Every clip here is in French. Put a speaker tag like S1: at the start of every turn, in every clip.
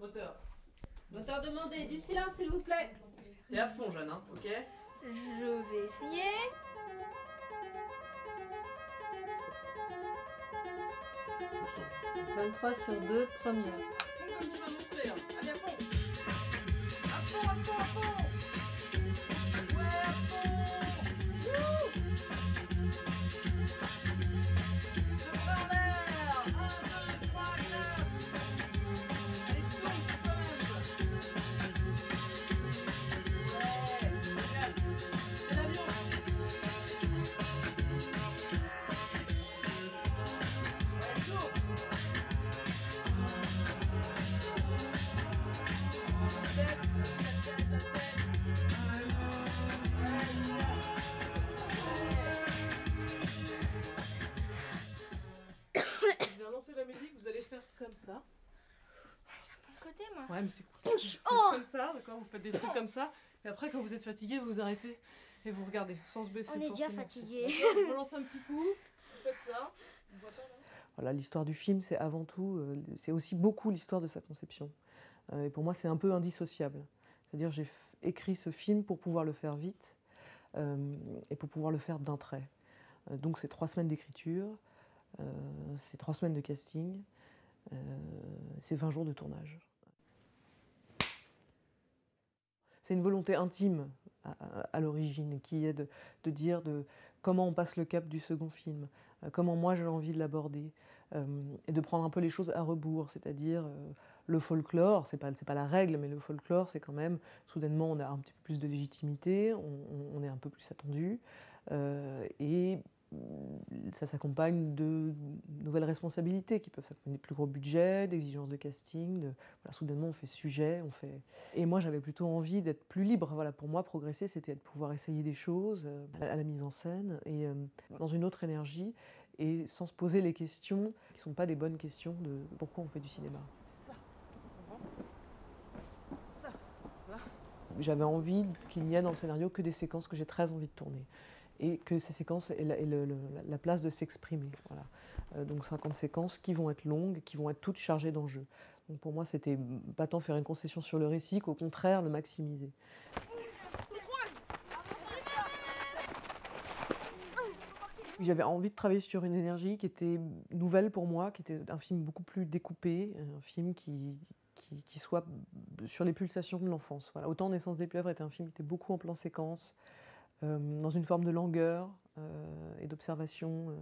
S1: Moteur.
S2: Moteur demandé, du silence s'il vous plaît.
S1: T'es à fond, Jeanne, hein, ok
S3: Je vais essayer.
S2: « 23 sur 2, première.
S1: Comme tu vas montrer, hein. Allez, à fond À fond, à fond, à fond Ouais, mais c'est cool. Vous faites comme ça, d'accord Vous faites des trucs comme ça. Et après, quand vous êtes fatigué, vous arrêtez et vous regardez sans se baisser.
S3: On est déjà fatigué.
S1: D'accord, Je relance un petit coup. Vous faites ça. Vous
S4: Voilà, l'histoire du film, c'est avant tout, euh, c'est aussi beaucoup l'histoire de sa conception. Euh, et pour moi, c'est un peu indissociable. C'est-à-dire, j'ai écrit ce film pour pouvoir le faire vite euh, et pour pouvoir le faire d'un trait. Donc, c'est trois semaines d'écriture, euh, c'est trois semaines de casting, euh, c'est 20 jours de tournage. C'est une volonté intime à, l'origine qui est de, dire de comment on passe le cap du second film, euh, comment moi j'ai envie de l'aborder, euh, et de prendre un peu les choses à rebours, c'est-à-dire euh, le folklore, c'est pas, pas la règle, mais le folklore c'est quand même, soudainement on a un petit peu plus de légitimité, on, est un peu plus attendu, ça s'accompagne de nouvelles responsabilités qui peuvent s'accompagner de plus gros budgets, d'exigences de casting, de, voilà, soudainement on fait sujet, on fait... Et moi j'avais plutôt envie d'être plus libre, voilà, pour moi progresser c'était de pouvoir essayer des choses euh, à la- mise en scène, et euh, dans une autre énergie, et sans se poser les questions qui ne sont pas des bonnes questions de pourquoi on fait du cinéma. J'avais envie qu'il n'y ait dans le scénario que des séquences que j'ai très envie de tourner. Et que ces séquences aient la, place de s'exprimer. Euh, donc 50 séquences qui vont être longues, qui vont être toutes chargées d'enjeux. Donc pour moi, c'était pas tant faire une concession sur le récit qu'au contraire le maximiser. J'avais envie de travailler sur une énergie qui était nouvelle pour moi, qui était un film beaucoup plus découpé, un film qui, soit sur les pulsations de l'enfance. Autant Naissance des pieuvres était un film qui était beaucoup en plan séquence, dans une forme de langueur euh, et d'observation, euh,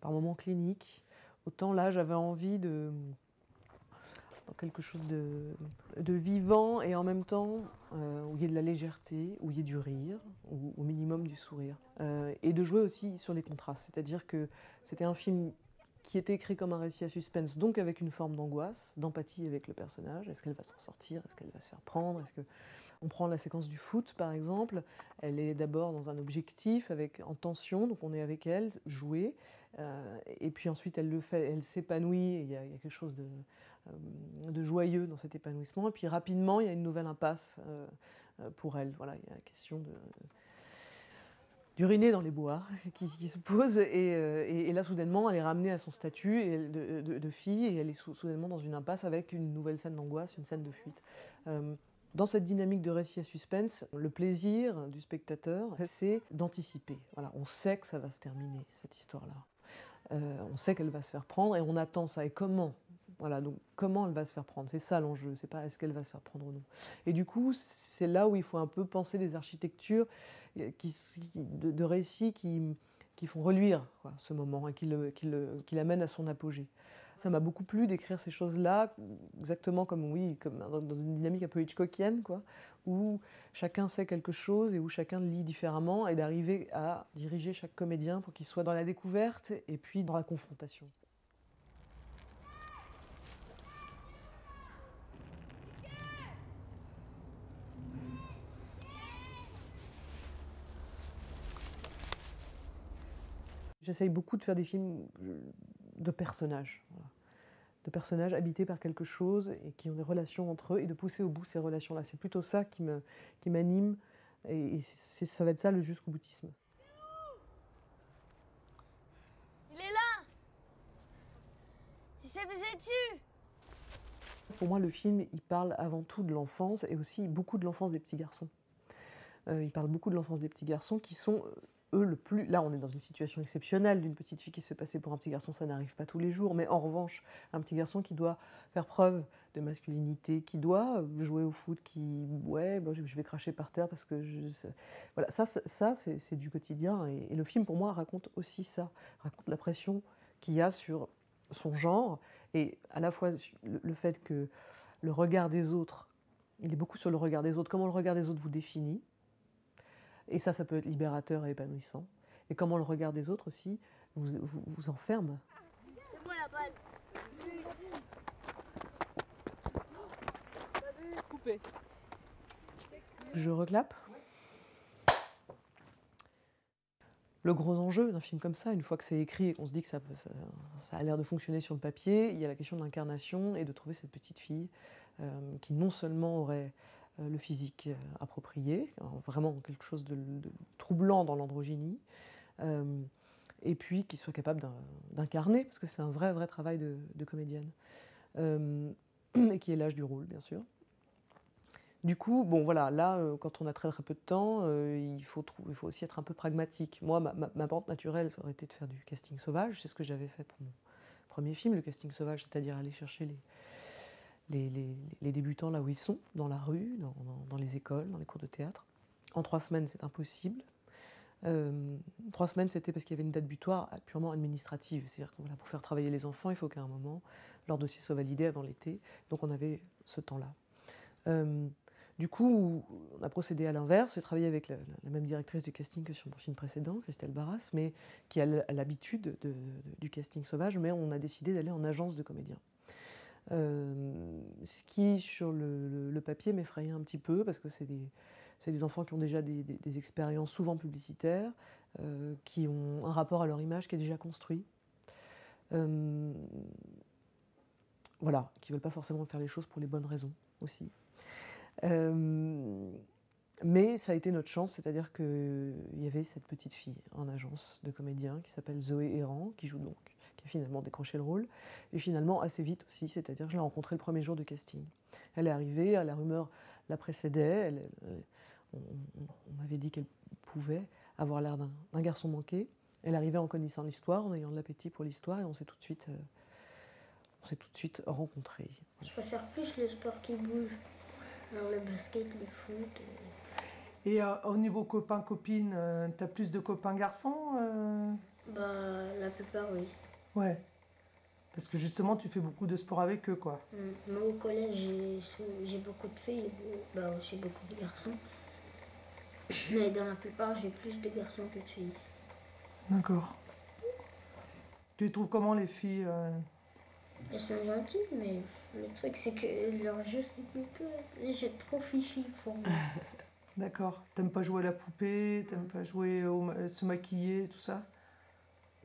S4: par moments clinique. Autant là, j'avais envie de quelque chose de, vivant et en même temps euh, où il y ait de la légèreté, où il y ait du rire, ou au minimum du sourire. Euh, et de jouer aussi sur les contrastes, c'est-à-dire que c'était un film qui était écrit comme un récit à suspense, donc avec une forme d'angoisse, d'empathie avec le personnage. Est-ce qu'elle va s'en sortir? Est-ce qu'elle va se faire prendre? Est-ce que on prend la séquence du foot par exemple Elle est d'abord dans un objectif avec en tension, donc on est avec elle, jouer, euh, et puis ensuite elle le fait, elle s'épanouit. Il y, a quelque chose de, euh, de joyeux dans cet épanouissement. Et puis rapidement, il y a une nouvelle impasse euh, euh, pour elle. Voilà, il y a la question d'uriner dans les bois qui, se pose et, là soudainement elle est ramenée à son statut de, fille et elle est sou- soudainement dans une impasse avec une nouvelle scène d'angoisse, une scène de fuite. Dans cette dynamique de récit à suspense, le plaisir du spectateur, c'est d'anticiper. Voilà, on sait que ça va se terminer, cette histoire-là. Euh, on sait qu'elle va se faire prendre et on attend ça. Et comment? Voilà, donc comment elle va se faire prendre? C'est ça l'enjeu, c'est pas est-ce qu'elle va se faire prendre ou non. Et du coup, c'est là où il faut un peu penser des architectures euh, de, de récits qui, qui font reluire ce moment et qui, le, qui, l'amènent à son apogée. Ça m'a beaucoup plu d'écrire ces choses-là, exactement comme, oui, comme dans, une dynamique un peu Hitchcockienne, quoi, où chacun sait quelque chose et où chacun lit différemment, et d'arriver à diriger chaque comédien pour qu'il soit dans la découverte et puis dans la confrontation. J'essaye beaucoup de faire des films euh, de personnages. voilà. De personnages habités par quelque chose et qui ont des relations entre eux et de pousser au bout ces relations-là. C'est plutôt ça qui me- qui m'anime et, et ça va être ça le jusqu'au boutisme.
S3: Il est là Il s'est dessus
S4: Pour moi, le film, il parle avant tout de l'enfance et aussi beaucoup de l'enfance des petits garçons. Euh, il parle beaucoup de l'enfance des petits garçons qui sont, eux, le plus. Là, on est dans une situation exceptionnelle d'une petite fille qui se fait pour un petit garçon, ça n'arrive pas tous les jours. Mais en revanche, un petit garçon qui doit faire preuve de masculinité, qui doit jouer au foot, qui. Ouais, bon, je vais cracher par terre parce que. Voilà, ça, ça c'est du quotidien. Et, le film, pour moi, raconte aussi ça. Raconte la pression qu'il y a sur son genre et à la fois le fait que le regard des autres, il est beaucoup sur le regard des autres, comment le regard des autres vous définit. Et ça, ça peut être libérateur et épanouissant. Et comment le regard des autres aussi vous, vous, vous enferme.
S3: C'est moi la balle.
S1: Coupé.
S4: Je reclape. Le gros enjeu d'un film comme ça, une fois que c'est écrit et qu'on se dit que ça, ça- ça a l'air de fonctionner sur le papier, il y a la question de l'incarnation et de trouver cette petite fille euh, qui non seulement aurait euh, le physique euh, approprié, vraiment quelque chose de, troublant dans l'androgynie, euh, et puis qui soit capable d'in- d'incarner, parce que c'est un vrai, vrai travail de, comédienne, Euh, et qui est l'âge du rôle, bien sûr. Du coup, bon voilà, là, euh, quand on a très très peu de temps, euh, il, faut il faut aussi être un peu pragmatique. Moi, ma, ma, ma pente naturelle, ça aurait été de faire du casting sauvage. C'est ce que j'avais fait pour mon premier film, le casting sauvage, c'est-à-dire aller chercher les, les, débutants là où ils sont, dans la rue, dans, les écoles, dans les cours de théâtre. En trois semaines, c'est impossible. Euh, trois semaines, c'était parce qu'il y avait une date butoir purement administrative. C'est-à-dire que voilà, pour faire travailler les enfants, il faut qu'à un moment, leur dossier soit validé avant l'été. Donc on avait ce temps-là. Euh, du coup, on a procédé à l'inverse. J'ai travaillé avec la, même directrice du casting que sur mon film précédent, Christelle Barras, mais qui a l'habitude de- de- du casting sauvage, mais on a décidé d'aller en agence de comédiens. Euh, ce qui, sur le, papier, m'effrayait un petit peu, parce que c'est des, enfants qui ont déjà des, expériences souvent publicitaires, euh, qui ont un rapport à leur image qui est déjà construit. Euh, voilà, qui ne veulent pas forcément faire les choses pour les bonnes raisons aussi. Euh, mais ça a été notre chance, c'est-à-dire qu'il y avait cette petite fille en agence de comédiens qui s'appelle Zoé Errand, qui joue donc, qui finalement décroché le rôle, et finalement assez vite aussi, c'est-à-dire que je l'ai rencontrée le premier jour de casting. Elle est arrivée, la rumeur la précédait, elle- elle- on, on- on m'avait dit qu'elle pouvait avoir l'air d'un d'un garçon manqué. Elle arrivait en connaissant l'histoire, en ayant de l'appétit pour l'histoire, et on s'est tout de suite, euh, on s'est tout de suite rencontrés.
S5: Je préfère plus le sport qui bouge. Alors le basket, le foot. euh,
S1: Et euh, au niveau copains-copines, euh, t'as plus de copains garçons euh?
S5: Bah, la plupart, oui.
S1: Ouais. Parce que justement, tu fais beaucoup de sport avec eux, quoi.
S5: Mm. Moi, au collège, j'ai beaucoup de filles, bah, aussi beaucoup de garçons. Mais dans la plupart, j'ai plus de garçons que de filles.
S1: D'accord. Tu les trouves comment, les filles euh?
S5: Elles sont gentilles, mais le truc, c'est que leur jeu, c'est plutôt. J'ai trop fifi pour moi.
S1: D'accord. T'aimes pas jouer à la poupée T'aimes pas jouer au se maquiller, tout ça?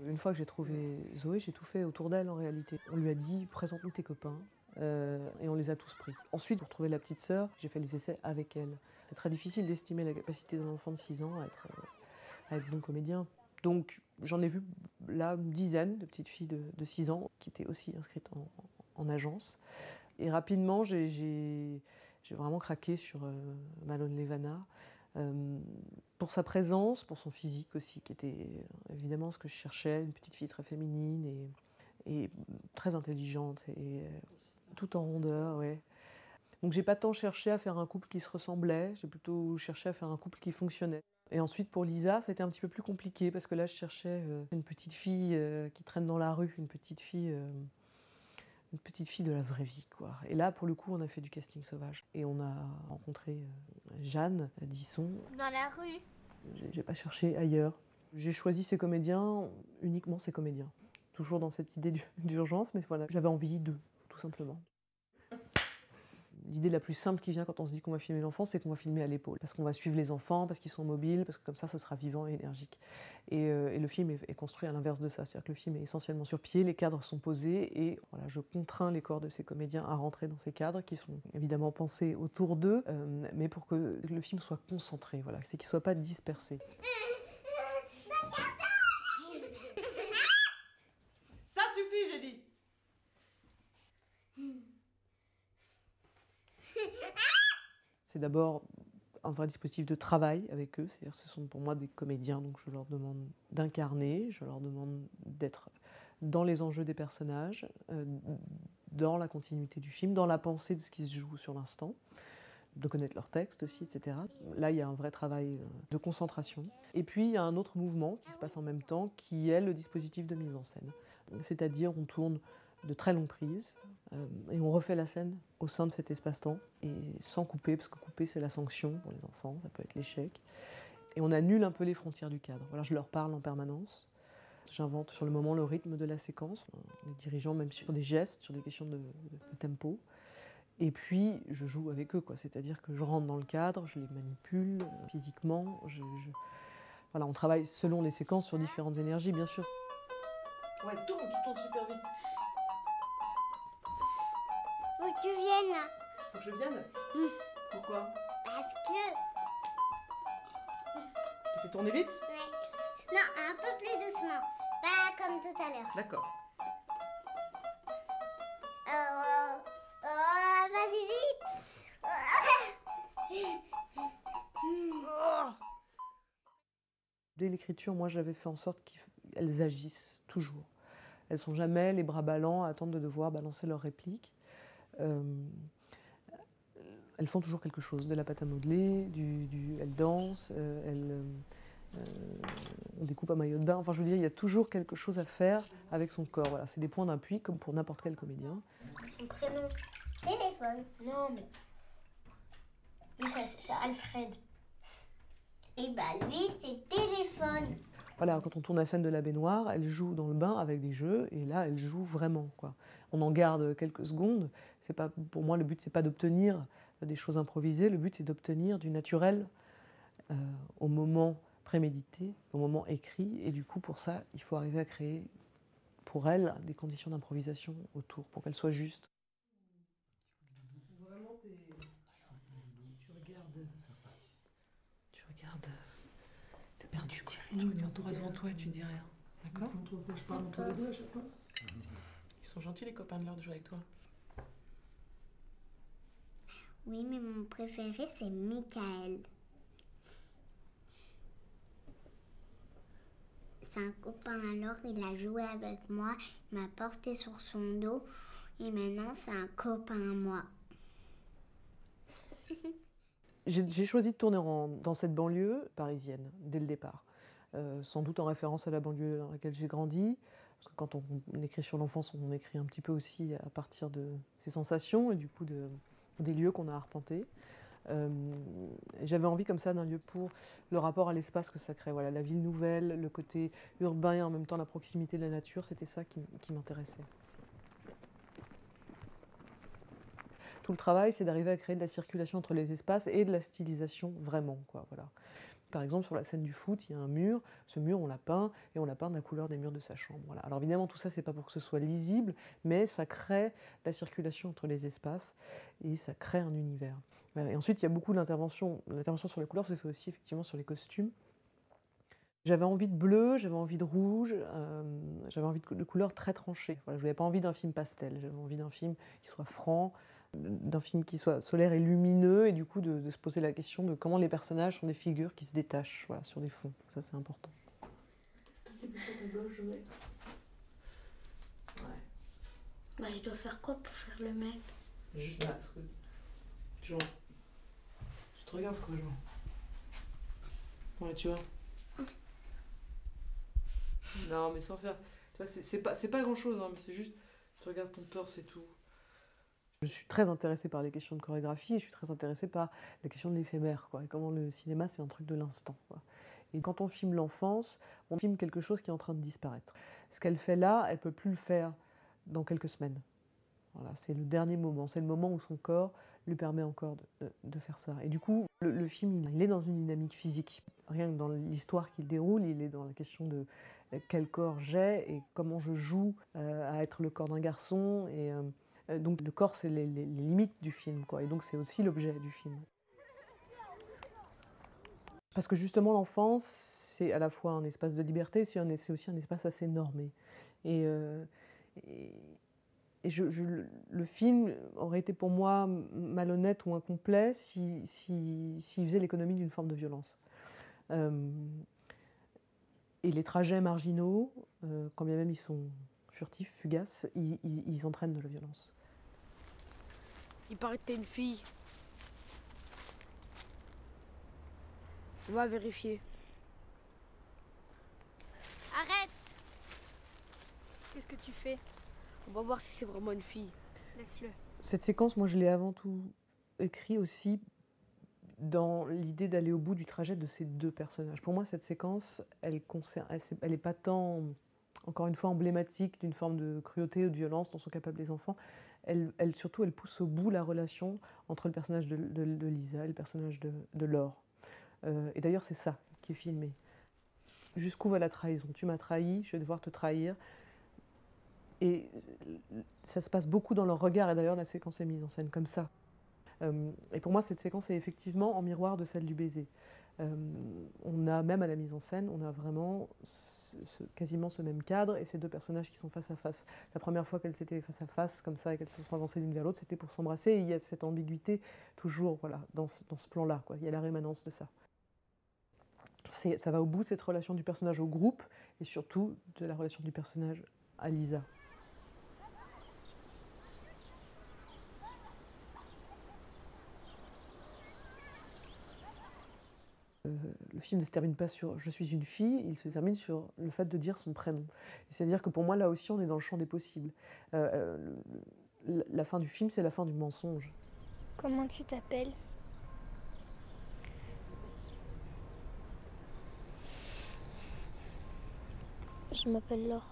S4: Une fois que j'ai trouvé Zoé, j'ai tout fait autour d'elle en réalité. On lui a dit présente-nous tes copains euh, et on les a tous pris. Ensuite, pour trouver la petite sœur, j'ai fait les essais avec elle. C'est très difficile d'estimer la capacité d'un enfant de 6 ans à être, euh, à être bon comédien. Donc j'en ai vu là une dizaine de petites filles de, de 6 ans qui étaient aussi inscrites en, en agence. Et rapidement, j'ai vraiment craqué sur euh, Malone Levana. Euh, pour sa présence, pour son physique aussi, qui était euh, évidemment ce que je cherchais, une petite fille très féminine et, très intelligente et euh, tout en rondeur, ouais. Donc j'ai pas tant cherché à faire un couple qui se ressemblait, j'ai plutôt cherché à faire un couple qui fonctionnait. Et ensuite pour Lisa, ça a été un petit peu plus compliqué parce que là je cherchais une petite fille qui traîne dans la rue, une petite fille, une petite fille de la vraie vie, quoi. Et là pour le coup, on a fait du casting sauvage et on a rencontré euh, Jeanne Disson,
S3: Dans la rue.
S4: j'ai pas cherché ailleurs. J'ai choisi ces comédiens, uniquement ces comédiens. Toujours dans cette idée d'u- d'urgence, mais voilà, j'avais envie d'eux, tout simplement. L'idée la plus simple qui vient quand on se dit qu'on va filmer l'enfant, c'est qu'on va filmer à l'épaule. Parce qu'on va suivre les enfants, parce qu'ils sont mobiles, parce que comme ça, ce sera vivant et énergique. Et, euh, le film est, est construit à l'inverse de ça. C'est-à-dire que le film est essentiellement sur pied, les cadres sont posés, et voilà, je contrains les corps de ces comédiens à rentrer dans ces cadres qui sont évidemment pensés autour d'eux, euh, mais pour que le film soit concentré, voilà, c'est qu'il ne soit pas dispersé.
S1: Ça suffit, j'ai dit
S4: C'est d'abord un vrai dispositif de travail avec eux, c'est-à-dire ce sont pour moi des comédiens, donc je leur demande d'incarner, je leur demande d'être dans les enjeux des personnages, euh, dans la continuité du film, dans la pensée de ce qui se joue sur l'instant, de connaître leur texte aussi, etc. Là, il y a un vrai travail euh, de concentration. Et puis, il y a un autre mouvement qui se passe en même temps, qui est le dispositif de mise en scène. C'est-à-dire, on tourne de très longues prises et on refait la scène au sein de cet espace-temps et sans couper, parce que couper, c'est la sanction pour les enfants, ça peut être l'échec. Et on annule un peu les frontières du cadre. Je leur parle en permanence. J'invente sur le moment le rythme de la séquence, les dirigeants même sur des gestes, sur des questions de, tempo. Et puis, je joue avec eux, quoi. C'est-à-dire que je rentre dans le cadre, je les manipule euh, physiquement. Voilà, on travaille selon les séquences sur différentes énergies, bien sûr.
S1: Ouais, tourne, tu tournes super vite.
S3: Tu viennes là.
S1: Faut que je vienne. Pourquoi?
S3: Parce que.
S1: Tu fais tourner vite?
S3: Ouais. Non, un peu plus doucement. Pas comme tout à l'heure.
S1: D'accord.
S3: Euh, euh, vas-y vite.
S4: Dès l'écriture, moi, j'avais fait en sorte qu'elles agissent toujours. Elles sont jamais les bras ballants à attendre de devoir balancer leurs répliques. Euh, elles font toujours quelque chose, de la pâte à modeler, du, du- elles dansent, euh, elles, euh, on découpe un maillot de bain. Enfin, je veux dire, il y a toujours quelque chose à faire avec son corps. Voilà, c'est des points d'appui comme pour n'importe quel comédien.
S3: Son prénom. Téléphone. Non, mais. Lui, c'est c'est Alfred. Et bah, lui, c'est téléphone.
S4: Voilà, quand on tourne la scène de la baignoire, elle joue dans le bain avec des jeux, et là, elle joue vraiment. Quoi. On en garde quelques secondes. C'est pas, pour moi, le but, c'est pas d'obtenir des choses improvisées. Le but, c'est d'obtenir du naturel euh, au moment prémédité, au moment écrit. Et du coup, pour ça, il faut arriver à créer pour elle des conditions d'improvisation autour, pour qu'elle soit juste.
S1: Vraiment.
S4: Tu regardes. Tu regardes. T'es perdu, quoi. Tu regardes droit devant toi et tu dis rien. D'accord
S1: fois.
S6: Ils sont gentils les copains de l'heure de jouer avec toi.
S3: Oui, mais mon préféré, c'est Michael. C'est un copain alors, il a joué avec moi, il m'a porté sur son dos et maintenant c'est un copain à moi.
S4: J'ai choisi de tourner dans cette banlieue parisienne dès le départ. Euh, sans doute en référence à la banlieue dans laquelle j'ai grandi. Parce que quand on écrit sur l'enfance, on écrit un petit peu aussi à partir de ses sensations et du coup de, des lieux qu'on a arpentés. Euh, J'avais envie comme ça d'un lieu pour le rapport à l'espace que ça crée. Voilà, la ville nouvelle, le côté urbain et en même temps la proximité de la nature, c'était ça qui, m'intéressait. Tout le travail, c'est d'arriver à créer de la circulation entre les espaces et de la stylisation vraiment. Quoi, voilà. Par exemple, sur la scène du foot, il y a un mur. Ce mur, on l'a peint et on l'a peint de la couleur des murs de sa chambre. Voilà. Alors évidemment, tout ça, c'est pas pour que ce soit lisible, mais ça crée la circulation entre les espaces et ça crée un univers. Euh, Et ensuite, il y a beaucoup d'interventions. L'intervention sur les couleurs se fait aussi effectivement sur les costumes. J'avais envie de bleu, j'avais envie de rouge, euh, j'avais envie de, cou- de couleurs très tranchées. Je n'avais pas envie d'un film pastel, j'avais envie d'un film qui soit franc, d'un film qui soit solaire et lumineux, et du coup de, de se poser la question de comment les personnages sont des figures qui se détachent voilà, sur des fonds. Ça, c'est important.
S1: Tout petit peu sur ta gauche, je vais. Ouais.
S3: Bah, il doit faire quoi pour faire le mec?
S1: Juste là, parce que. Jean. Tu te regardes quoi, Jean Ouais, tu vois. Non, mais sans faire. Tu vois, c'est pas, c'est pas grand chose, hein, mais c'est juste. Tu regardes ton torse et tout.
S4: Je suis très intéressée par les questions de chorégraphie et je suis très intéressée par la question de l'éphémère, quoi, et comment le cinéma, c'est un truc de l'instant. Et quand on filme l'enfance, on filme quelque chose qui est en train de disparaître. Ce qu'elle fait là, elle peut plus le faire dans quelques semaines. Voilà, c'est le dernier moment, c'est le moment où son corps lui permet encore de, faire ça. Et du coup, le, film, il- est dans une dynamique physique. Rien que dans l'histoire qu'il déroule, il est dans la question de euh, quel corps j'ai et comment je joue euh, à être le corps d'un garçon. Et, euh, donc le corps, c'est les, limites du film, quoi. Et donc c'est aussi l'objet du film. Parce que justement, l'enfance, c'est à la fois un espace de liberté, c'est aussi un espace assez normé. Et, euh, le film aurait été pour moi malhonnête ou incomplet s'il si, s'il faisait l'économie d'une forme de violence. Euh, et les trajets marginaux, euh, quand bien même ils sont furtifs, fugaces, ils, ils- ils entraînent de la violence.
S7: Il paraît que t'es une fille. On va vérifier.
S3: Arrête
S7: Qu'est-ce que tu fais? On va voir si c'est vraiment une fille. Laisse-le.
S4: Cette séquence, moi, je l'ai avant tout écrit aussi dans l'idée d'aller au bout du trajet de ces deux personnages. Pour moi, cette séquence, elle concerne, elle, c'est- elle est pas tant, encore une fois, emblématique d'une forme de cruauté ou de violence dont sont capables les enfants. Elle, surtout, elle pousse au bout la relation entre le personnage de, Lisa et le personnage de, de Laure. Euh, et d'ailleurs, c'est ça qui est filmé. Jusqu'où va la trahison? Tu m'as trahi, je vais devoir te trahir. Et ça se passe beaucoup dans leur regard, et d'ailleurs la séquence est mise en scène comme ça. Euh, et pour moi, cette séquence est effectivement en miroir de celle du baiser. Euh, on a, même à la mise en scène, on a vraiment quasiment ce même cadre et ces deux personnages qui sont face à face. La première fois qu'elles étaient face à face, comme ça, et qu'elles se sont avancées l'une vers l'autre, c'était pour s'embrasser. Il y a cette ambiguïté toujours voilà, dans ce, dans ce plan-là. Il y a la rémanence de ça. Ça va au bout de cette relation du personnage au groupe et surtout de la relation du personnage à Lisa. Euh, le film ne se termine pas sur je suis une fille, il se termine sur le fait de dire son prénom. C'est-à-dire que pour moi, là aussi, on est dans le champ des possibles. Euh, euh, le- la fin du film, c'est la fin du mensonge.
S3: Comment tu t'appelles? Je m'appelle Laure.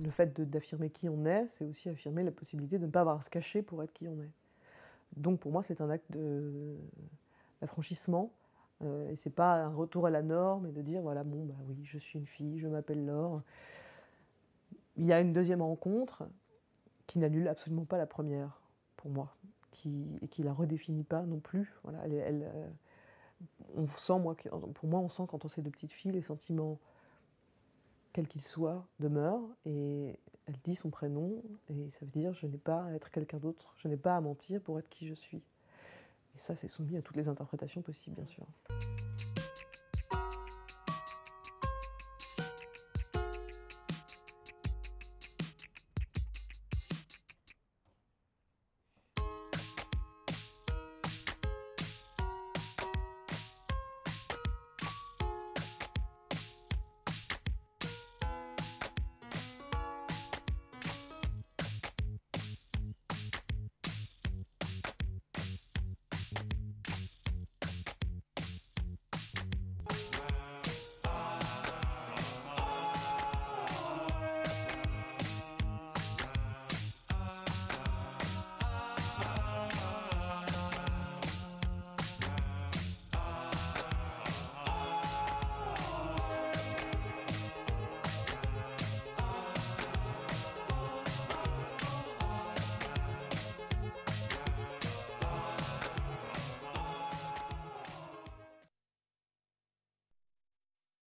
S4: Le fait d'affirmer qui on est, c'est aussi affirmer la possibilité de ne pas avoir à se cacher pour être qui on est. Donc pour moi, c'est un acte d'affranchissement. Euh, et c'est pas un retour à la norme et de dire voilà, bon, bah oui, je suis une fille, je m'appelle Laure. Il y a une deuxième rencontre qui n'annule absolument pas la première, pour moi, qui, et qui la redéfinit pas non plus. Voilà, elle, euh, on sent, moi, pour moi, on sent quand on ces deux petites filles, les sentiments quel qu'il soit, demeure, et elle dit son prénom, et ça veut dire je n'ai pas à être quelqu'un d'autre, je n'ai pas à mentir pour être qui je suis. Ça, c'est soumis à toutes les interprétations possibles, bien sûr.